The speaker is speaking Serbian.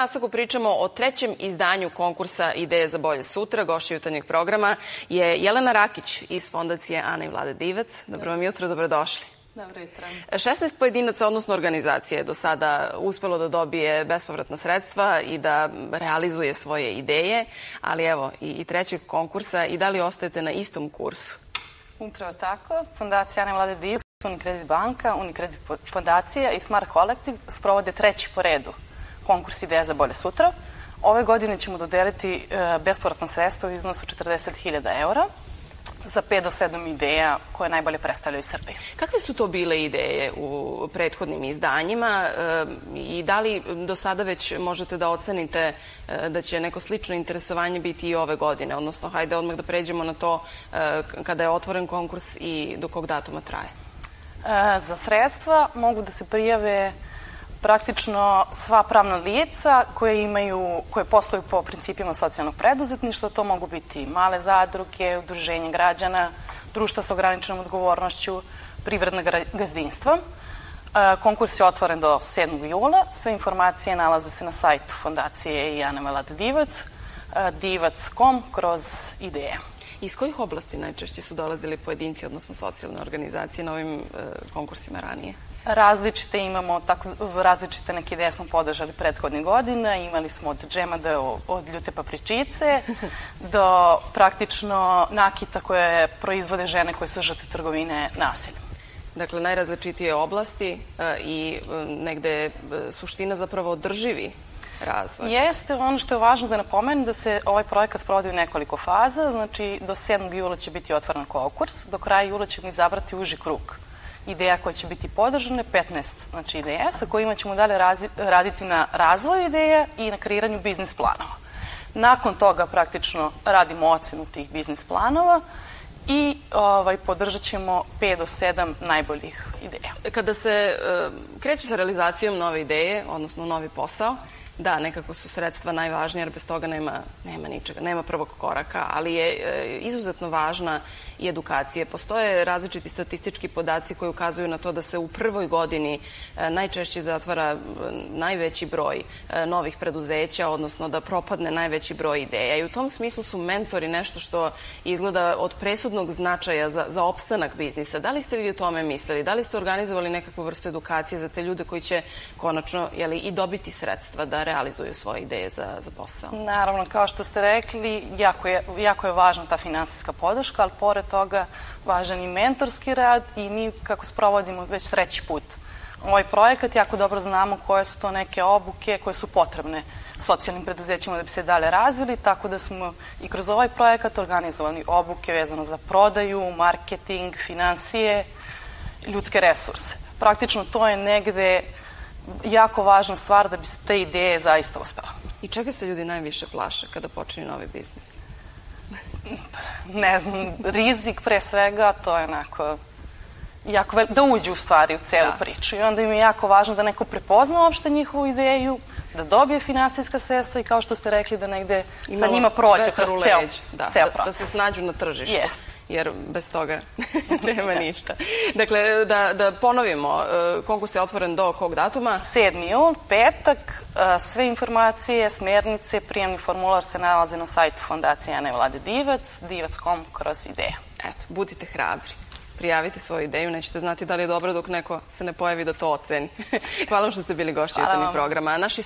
nastavku pričamo o trećem izdanju konkursa Ideje za bolje sutra. Gošća jutarnjeg programa je Jelena Rakić iz Fondacije Ana i Vlade Divac. Dobro vam jutro, dobrodošli. Dobro jutro. 16 pojedinaca, odnosno organizacije, je do sada uspelo da dobije bespovratna sredstva i da realizuje svoje ideje, ali evo i, i trećeg konkursa i da li ostajete na istom kursu? Upravo tako. Fondacija Ana i Vlade Divac, Unikredit banka, Unikredit fondacija i Smart Collective sprovode treći po redu konkurs Ideja za bolje sutra. Ove godine ćemo dodeliti e, bespovratno sredstvo u iznosu 40.000 eura za 5 do 7 ideja koje najbolje predstavljaju Srbiju. Kakve su to bile ideje u prethodnim izdanjima e, i da li do sada već možete da ocenite e, da će neko slično interesovanje biti i ove godine? Odnosno, hajde odmah da pređemo na to kada je otvoren konkurs i do kog datuma traje. Za sredstva mogu da se prijave praktično sva pravna lica koje imaju, koje posluju po principima socijalnog preduzetništva, to mogu biti male zadruge, udruženje građana, društva sa ograničenom odgovornošću, privredna gazdinstva. E, konkurs je otvoren do 7. jula. Sve informacije nalaze se na sajtu Fondacije i Ana Melad Divac, e, divac.com kroz ideje. Iz kojih oblasti najčešće su dolazili pojedinci, odnosno socijalne organizacije na ovim e, konkursima ranije? Različite imamo, tako, različite neke ideje smo podržali prethodnih godina. Imali smo od džema do, od ljute papričice do praktično nakita koje proizvode žene koje su žrte trgovine nasiljem. Dakle, najrazličitije oblasti e, i e, negde je suština zapravo održivi razvoj. Jeste, ono što je važno da napomenem da se ovaj projekat sprovodi u nekoliko faza, znači do 7. jula će biti otvoren konkurs, do kraja jula ćemo izabrati uži krug ideja koje će biti podržane, 15 znači, ideja sa kojima ćemo dalje razi, raditi na razvoju ideja i na kreiranju biznis planova. Nakon toga praktično radimo ocenu tih biznis planova i ovaj, podržat ćemo 5 do 7 najboljih ideja. Kada se uh, kreće sa realizacijom nove ideje, odnosno novi posao, Da, nekako su sredstva najvažnije, jer bez toga nema, nema ničega, nema prvog koraka, ali je e, izuzetno važna i edukacija. Postoje različiti statistički podaci koji ukazuju na to da se u prvoj godini e, najčešće zatvara najveći broj e, novih preduzeća, odnosno da propadne najveći broj ideja. I u tom smislu su mentori nešto što izgleda od presudnog značaja za, za opstanak biznisa. Da li ste vi o tome mislili? Da li ste organizovali nekakvu vrstu edukacije za te ljude koji će konačno jeli, i dobiti sredstva da realizuju svoje ideje za, za posao? Naravno, kao što ste rekli, jako je, jako je važna ta finansijska podrška, ali pored toga važan i mentorski rad i mi kako sprovodimo već treći put ovaj projekat, jako dobro znamo koje su to neke obuke koje su potrebne socijalnim preduzećima da bi se dalje razvili, tako da smo i kroz ovaj projekat organizovali obuke vezano za prodaju, marketing, financije, ljudske resurse. Praktično to je negde jako važna stvar da bi se te ideje zaista uspela. I čega se ljudi najviše plaše kada počinju novi biznis? ne znam, rizik pre svega, to je onako jako vel... da uđu u stvari u celu da. priču i onda im je jako važno da neko prepozna uopšte njihovu ideju, da dobije finansijska sredstva i kao što ste rekli da negde Imalo sa njima prođe kroz ceo, da, ceo proces. Da, da se snađu na tržištu. Yes jer bez toga nema ništa. Dakle, da, da ponovimo, e, konkurs je otvoren do kog datuma? 7. jul, petak, e, sve informacije, smernice, prijemni formular se nalaze na sajtu Fondacije Ane Vlade Divac, divac.com kroz ideja. Eto, budite hrabri prijavite svoju ideju, nećete znati da li je dobro dok neko se ne pojavi da to oceni. Hvala vam što ste bili gošći jutarnjeg programa. Naši